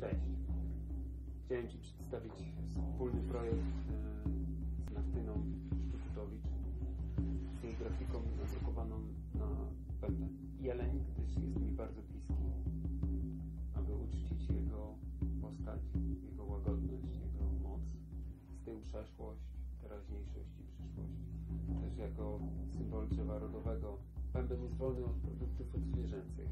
Cześć. Chciałem Ci przedstawić wspólny projekt e, z Martyną Sztukutowicz z jej grafiką nadrukowaną na pępę. Jeleń, gdyż jest mi bardzo bliski, aby uczcić jego postać, jego łagodność, jego moc, z tyłu przeszłość, teraźniejszość i przyszłość. Też jako symbol drzewa rodowego. Pęben jest wolny od produktów odzwierzęcych.